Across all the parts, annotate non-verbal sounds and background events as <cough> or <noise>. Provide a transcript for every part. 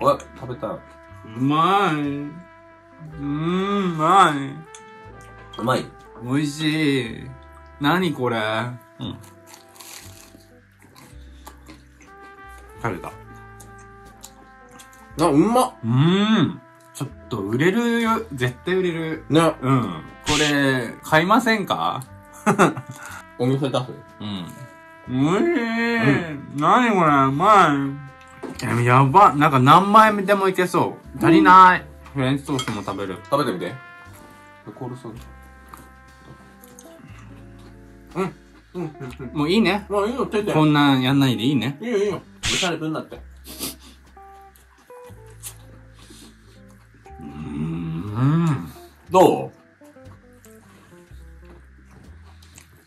食べたいうまい。うーん、うまい。うまい美味しい。何これ？うん。食べた。あうまっうーん。ちょっと売れるよ。絶対売れる。ねうん。これ、買いませんか？<laughs> お店出すうん。おいしい。何これ、うまい。やば。なんか何枚でもいけそう。足りない。フレンチトーストも食べる。食べてみてコールソーうんうんうんうんもういいね。もういいよ手でこんなんやんないでいいね。いいよいいよおしゃれ分だってうーん。ど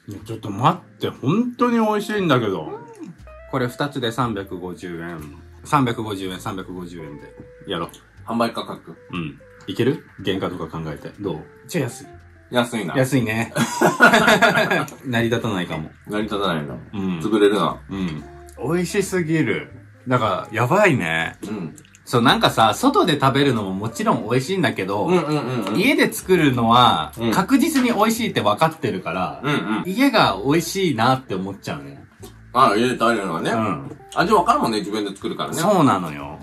いやちょっと待って、本当に美味しいんだけど。これ2つで350円。350円、350円で。やろう販売価格う。うん。いける？原価とか考えて。どう？ちょ、安い。安いな安いね。<laughs> 成り立たないかも。成り立たないなうん。潰れるなうん。美味しすぎる。だから、やばいね。うんそう、なんかさ、外で食べるのももちろん美味しいんだけど、うんうんうんうん家で作るのはうん確実に美味しいって分かってるから、うんうん家が美味しいなって思っちゃうね。あ家で食べるのはね。うん。味わかるもんね自分で作るからね。そうなのよ。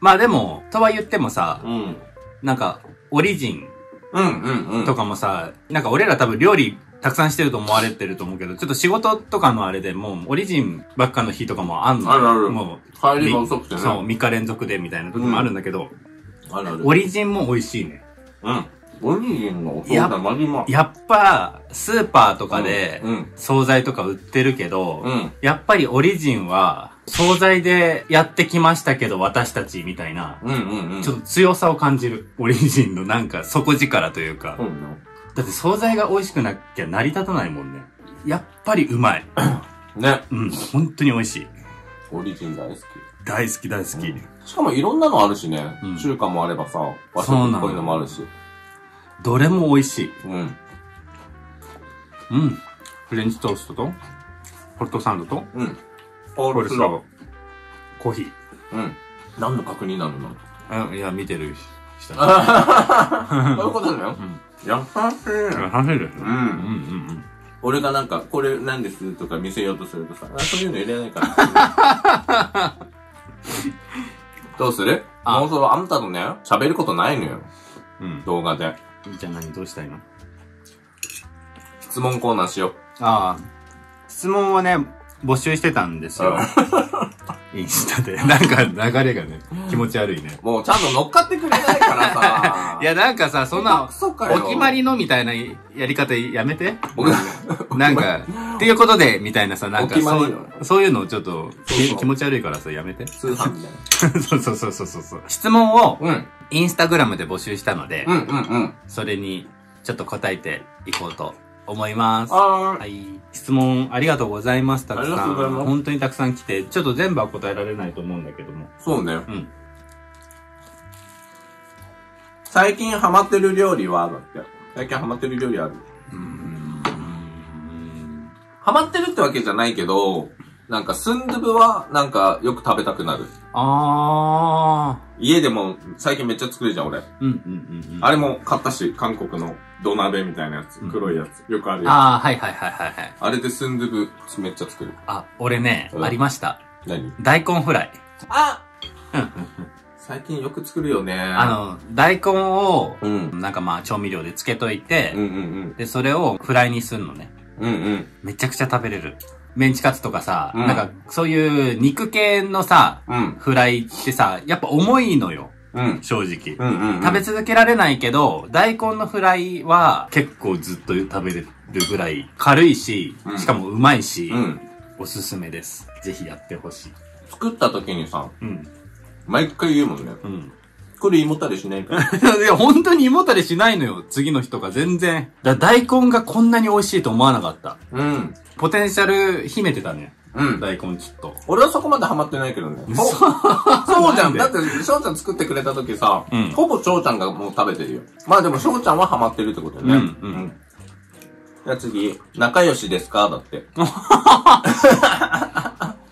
まあでも、とは言ってもさ、うん。なんか、オリジンうんうんうん。とかもさ、なんか俺ら多分料理たくさんしてると思われてると思うけど、ちょっと仕事とかのあれでもう、オリジンばっかの日とかもあんの。あるある。もう、帰りが遅くてね。そう、3日連続でみたいな時もあるんだけど、あるある。オリジンも美味しいね。うんオリジンのおマジうまいやっぱ、スーパーとかでう、ん惣菜とか売ってるけど、うんやっぱりオリジンは、惣菜でやってきましたけど、私たちみたいな、うんうんうんちょっと強さを感じる。オリジンのなんか底力というか。そうねだって惣菜が美味しくなきゃ成り立たないもんね。やっぱりうまい。<coughs> ねうん、本当に美味しい。オリジン大好き大好き大好き。うんしかもいろんなのあるしねうん中華もあればさ和食っぽいのもあるしどれも美味しい。うんうん。フレンチトーストと、ホットサンドと、うんココールスロー、コーヒー。うん何の確認なの？なあいや、見てる人。そういうことだようん。優しい話せる。うんうんうん俺がなんか、これなんですとか見せようとするとさ、<laughs> あそういうの入れないから。<laughs> どうする？あもうそろあんたとね、喋ることないのよ。うん。動画で。うん。じゃあ何どうしたいの質問コーナーしよああ。質問をね、募集してたんですよ。<laughs> インスタで。なんか流れがね、気持ち悪いね。う。もうちゃんと乗っかってくれないからさ。<laughs> いや、なんかさ、そんな。お決まりのみたいなやり方やめて。僕 <laughs> なんか、っていうことで、みたいなさ、なんかそうそういうのちょっと気持ち悪いからさ、やめて。通販みたいそうそうそうそうそう。質問をな。うん。インスタグラムで募集したので、うんうんうん。それにちょっと答えていこうと思います。はい。質問ありがとうございます。たくありがさん。とうございます本当にたくさん来て、ちょっと全部は答えられないと思うんだけども。そうね。うん。最近ハマってる料理はだって。最近ハマってる料理あるうーん。ハマってるってわけじゃないけど、なんかスンドゥブはなんかよく食べたくなる。あ家でも最近めっちゃ作るじゃん俺。ー。うんうんうんうん。あれも買ったし、韓国の土鍋みたいなやつうん。黒いやつ。よくあるやつ。あー、はいはいはいはいはい。あれでスンドゥブめっちゃ作る。あ、俺ね、うんありました。何？大根フライ。あうんうんうん最近よく作るよね。あの、大根を、うん。なんかまあ調味料でつけといて、うんうんで、それをフライにするのね。うん。うんうん。めちゃくちゃ食べれる。メンチカツとかさ、うんなんかそういう肉系のさ、うん。フライってさ、やっぱ重いのよ。うん。正直。うんうんうん。食べ続けられないけど、大根のフライは結構ずっと食べれるぐらい軽いしう、んしかもうまいし、うん。おすすめです。ぜひやってほしい。作った時にさ、うん。毎回言うもんね。うん。これ胃もたれしないから。<laughs> いや、本当に胃もたれしないのよ。次の人が全然。だ大根がこんなに美味しいと思わなかった。うん。ポテンシャル秘めてたね。うん。大根ちょっと。俺はそこまでハマってないけどね。<laughs> ほそうじゃん。だって、翔ちゃん作ってくれた時さ、うんほぼ翔ちゃんがもう食べてるよ。まあでも翔ちゃんはハマってるってことよね。うんうんじゃあ次、仲良しですか？だって。<laughs>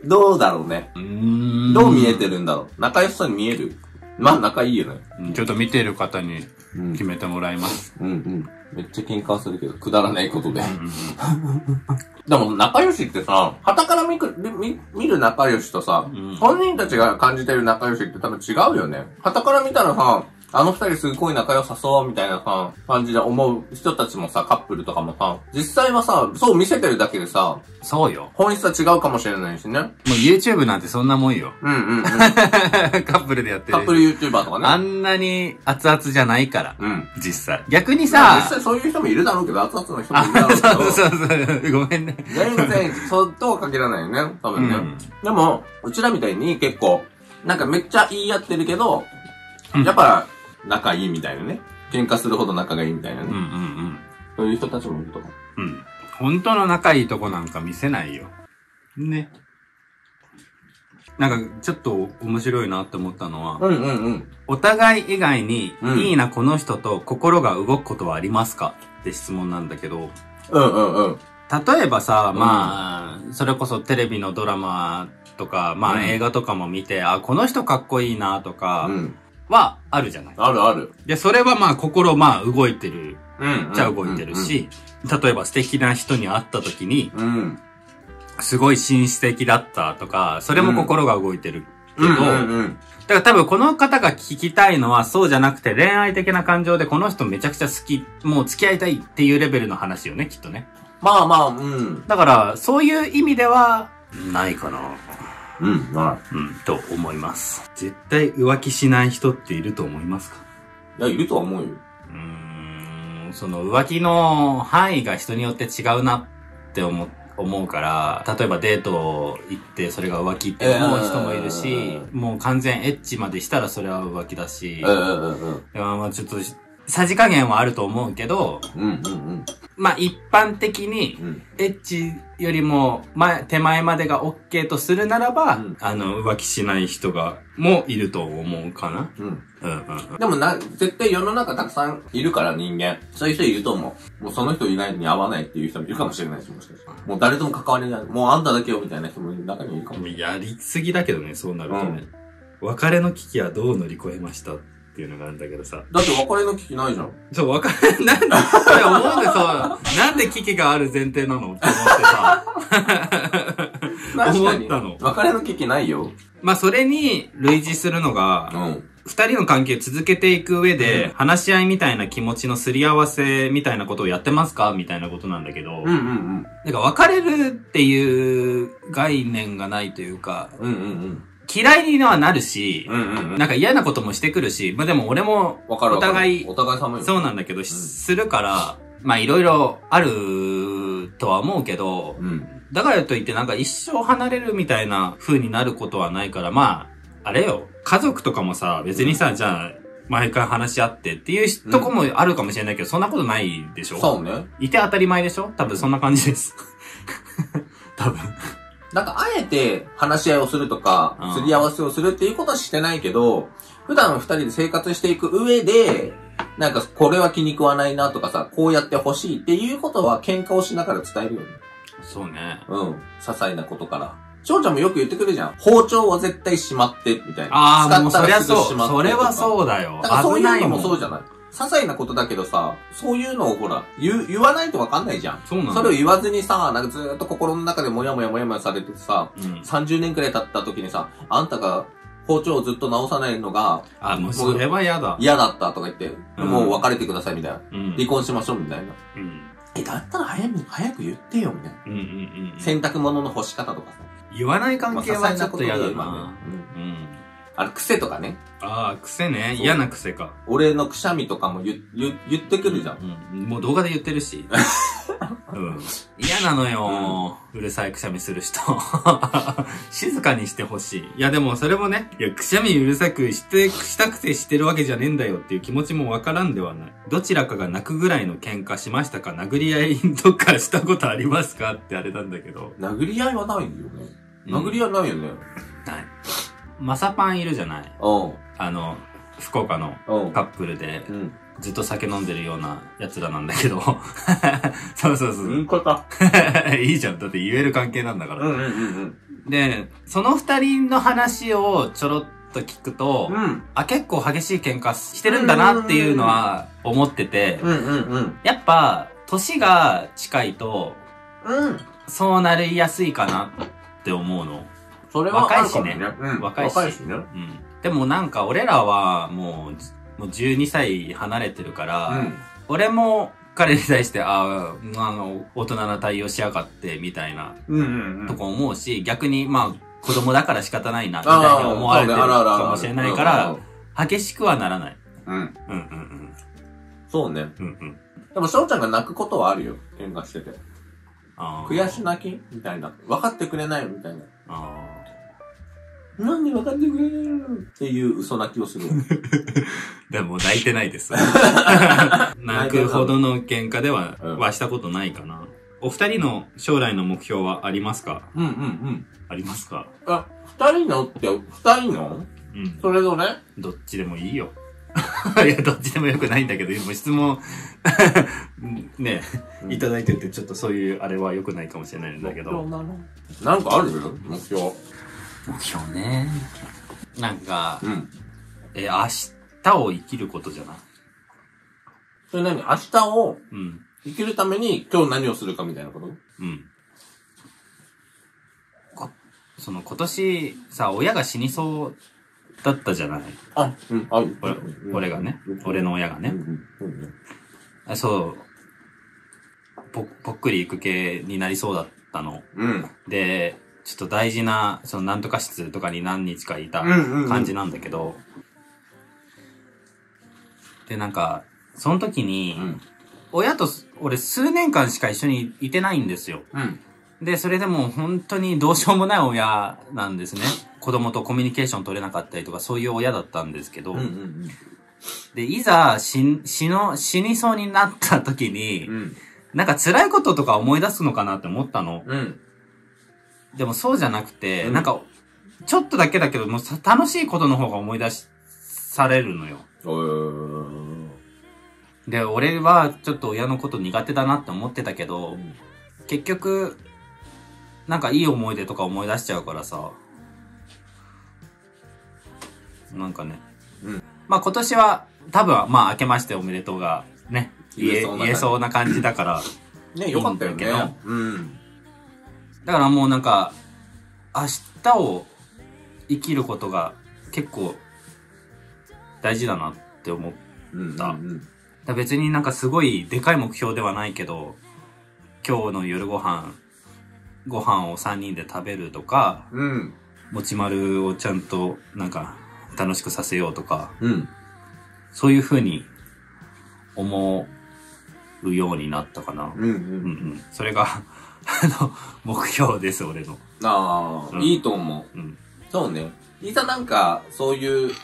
どうだろうね。う。どう見えてるんだろう。仲良しそうに見える？まあ仲いいよね。うんちょっと見てる方にうん決めてもらいます。うんうん。めっちゃ喧嘩はするけど、くだらないことで。<laughs> でも仲良しってさ、旗から見く見見る仲良しとさ、うん本人たちが感じてる仲良しって多分違うよね。旗から見たらさ、あの二人すごい仲良さそうみたいなさ、感じで思う人たちもさ、カップルとかもさ、実際はさ、そう見せてるだけでさ、そうよ。本質は違うかもしれないしね。もう YouTube なんてそんなもんよ。うんうんうん。<laughs> カップルでやってる。カップル YouTuber とかあね。んなに熱々じゃないから。うん。実際。逆にまあさ実、際そういう人もいるだろうけど、熱々の人もあいるだろうけど。<laughs> そうそうそう、ごめんね。全然、そうとは限らないよね。多分ね。うんでも、うちらみたいに結構、なんかめっちゃ言い合ってるけど、うんやっぱ、仲いいみたいなね。喧嘩するほど仲がいいみたいなね。うんうんうん。そういう人たちもいると思う。うん。本当の仲いいとこなんか見せないよ。ね。なんか、ちょっと面白いなって思ったのは、うんうんうん。お互い以外に、うんいいなこの人と心が動くことはありますか？って質問なんだけど、うんうんうん。例えばさ、うんまあ、それこそテレビのドラマとか、まうんあ映画とかも見て、あ、この人かっこいいなとかうん。はあるじゃない。あるある。で、それはまあ心まあ動いてる、うん。じゃあ動いてるし、例えば素敵な人に会った時に、うん。うん。すごい紳士的だったとか、それも心が動いてる。けど、うんうんうん。だから多分この方が聞きたいのはそうじゃなくて恋愛的な感情でこの人めちゃくちゃ好き、もう付き合いたいっていうレベルの話よね、きっとね。まあまあ、うん。だから、そういう意味では、ないかな。うん。はうん、と思います。絶対浮気しない人っていると思いますか？い。いや、いるとは思うよ。うーん、その浮気の範囲が人によって違うなって思思うから、例えばデート行ってそれが浮気って思う人もいるし、えーもう完全エッチまでしたらそれは浮気だし、うんうんうんうん。いやまあちょっと、さじ加減はあると思うけど、うんうんうん。まあ一般的に、うん。エッチよりも前、手前までが OK とするならば、うんあの、浮気しない人が、もいると思うかな。うん。うんうんうん。でもな、絶対世の中たくさんいるから人間。そういう人いると思う。もうその人以外に会わないっていう人もいるかもしれないし、もしかしたら。もう誰とも関わりない。もうあんただけよみたいな人も中にいるかも。やりすぎだけどね、そうなるとね。別れの危機はどう乗り越えました？っていうのがあるんだけどさ。だって別れの危機ないじゃん。そう、別れ、なんで、思うんでさ、なんで危機がある前提なの？って思ってさ。思ったの別れの危機ないよ。まあ、それに類似するのが、うん。二人の関係続けていく上で、話し合いみたいな気持ちのすり合わせみたいなことをやってますか？みたいなことなんだけど、うんうんなんか別れるっていう概念がないというか、うん。うんうんうん。嫌いにはなるし、うんうんうん。なんか嫌なこともしてくるし、まあでも俺も。お互いお互い様よ。そうなんだけど、するから、まあいろいろあるとは思うけど、うん。だからといってなんか一生離れるみたいな風になることはないから、まあ、あれよ、家族とかもさ、別にさ、じゃあ、毎回話し合ってっていうとこもあるかもしれないけど、そんなことないでしょ？そうね。いて当たり前でしょ？多分そんな感じです。<laughs> <laughs> 多分。なんか、あえて話し合いをするとかうん、すり合わせをするっていうことはしてないけど、普段二人で生活していく上で、なんか、これは気に食わないなとかさ、こうやってほしいっていうことは喧嘩をしながら伝えるよね。そうね。うん。些細なことから。翔ちゃんもよく言ってくるじゃん。包丁は絶対しまって、みたいな。ああ、もう使ったらそりゃそう。すぐしまって。それはう。そうだよ。だからそういうのもそうじゃない。些細なことだけどさ、そういうのをほら、言う、言わないとわかんないじゃん。そうなのそれを言わずにさ、なんかずーっと心の中でもやもやもやもやされててさ、うん。30年くらい経った時にさ、あんたが包丁をずっと直さないのがあ、もうそれは嫌だ。嫌だったとか言って、うんもう別れてくださいみたいな。うん。離婚しましょうみたいな。うん。え、だったら早めに、早く言ってよみたいな。うんうんうん。洗濯物の干し方とかさ。言わない関係はちょっと嫌だまあな。ね。うん。うん。あれ、癖とかね。ああ、癖ね。嫌な癖か。俺のくしゃみとかも言、言、言ってくるじゃん。うん。もう動画で言ってるし。<laughs> うん。嫌なのよ、うるさいくしゃみする人。<laughs> 静かにしてほしい。いやでもそれもね、いや、くしゃみうるさくして、したくてしてるわけじゃねえんだよっていう気持ちもわからんではない。どちらかが泣くぐらいの喧嘩しましたか殴り合いとかしたことありますかってあれなんだけど。殴り合いはないよね。殴り合いないよね。ない。マサパンいるじゃないうん。あの、福岡のうん。カップルでうん。ずっと酒飲んでるような奴らなんだけど。<laughs> そうそうそう。言い方。<laughs> いいじゃん。だって言える関係なんだから。うんうんうんで、その二人の話をちょろっと聞くと、うん。うん。あ、結構激しい喧嘩してるんだなっていうのは思ってて、うんうんうん。やっぱ、年が近いと、うん。そうなりやすいかなって思うの。それはね。若いしねうん。若いし若いしね。うん。でもなんか俺らはもう、もう12歳離れてるから、うん。俺も彼に対して、ああ、あの、大人な対応しやがって、みたいなうんうんうん。とこ思うし、逆に、まあ、子供だから仕方ないな、みたいに思われてるかもしれないから、激しくはならない。うん。うん。うんうんそうね。うん。うんうん。でも、翔ちゃんが泣くことはあるよ。喧嘩してて。悔し泣きみたいな。分かってくれないみたいな。あなんで分かってくれないのっていう嘘泣きをする。ー <laughs> でも泣いてないです。<laughs> 泣くほどの喧嘩では、うんはしたことないかな。お二人の将来の目標はありますか？うんうんうん。ありますか？あ、二人のって、二人の？うん。それぞれ？どっちでもいいよ。<laughs> いや、どっちでもよくないんだけど、今質問、ね、いただいてて、ちょっとそういうあれは良くないかもしれないんだけど。なんかある？目標。目標ね。なんか、うん。え、明日を生きることじゃない？それ何？明日をうん。生きるために今日何をするかみたいなこと？うん。こその今年さ、親が死にそうだったじゃない？あ、うん、あ、俺俺がね。俺の親がね。あそう。ぽ、ぽっくり行く系になりそうだったの。うん。で、ちょっと大事な、そのなんとか室とかに何日かいたうんうんうん感じなんだけど、で、なんか、その時に、うん。親とす俺数年間しか一緒にいてないんですよ。うん。で、それでも本当にどうしようもない親なんですね。子供とコミュニケーション取れなかったりとか、そういう親だったんですけど、うんうんで、いざ死、死の、死にそうになった時に、うん。なんか辛いこととか思い出すのかなって思ったの。うん。でもそうじゃなくて、うんなんか、ちょっとだけだけど、もうさ楽しいことの方が思い出し、されるのよ。うん。で、俺はちょっと親のこと苦手だなって思ってたけど、結局、なんかいい思い出とか思い出しちゃうからさ。なんかね。うんまあ今年は多分、まあ明けましておめでとうがね、言え言えそうな感じ言えそうな感じだから。ね、よかったよいいんだけどね。うん。だからもうなんか、明日を生きることが結構大事だなって思う。うん。だうん。だ別になんかすごいでかい目標ではないけど、今日の夜ご飯、ご飯を3人で食べるとか、うん。もち丸をちゃんとなんか楽しくさせようとか、うん。そういう風に思うようになったかな。うん。う。うんうんん。それが、あの、目標です、俺の。ああ、うんいいと思う。うん。そうね。いざなんか、そういう、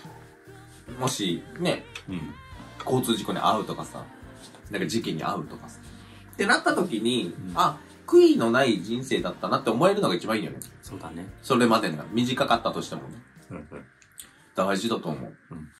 もし、ね、うん。交通事故に遭うとかさ、なんか事件に遭うとかさ。ってなった時に、うんあ、悔いのない人生だったなって思えるのが一番いいよね。そうだね。それまでが短かったとしてもね。うんうん。大事だと思う。うん